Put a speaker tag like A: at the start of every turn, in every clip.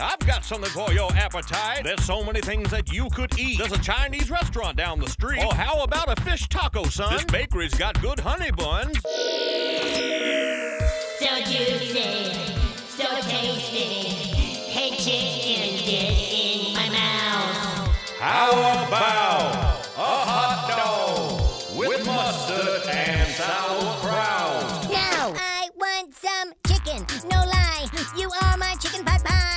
A: I've got something for your appetite. There's so many things that you could eat. There's a Chinese restaurant down the street. Oh, how about a fish taco, son? This bakery's got good honey buns.
B: So juicy, so tasty. Hey, chicken, get in my mouth.
A: How about a hot dog with mustard and sauerkraut?
C: No, I want some chicken. No lie, you are my chicken pot pie.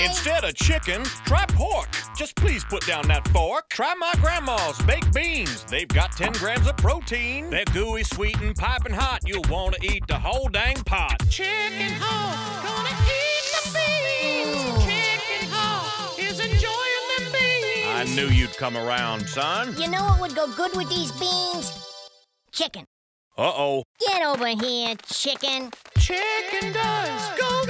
A: Instead of chicken, try pork. Just please put down that fork. Try my grandma's baked beans. They've got 10 grams of protein. They're gooey, sweet, and piping hot. You'll want to eat the whole dang pot.
D: Chicken hawk, gonna eat the beans. Chicken hawk is enjoying the beans.
A: I knew you'd come around, son.
C: You know what would go good with these beans? Chicken.
A: Uh oh.
C: Get over here, chicken.
D: Chicken does go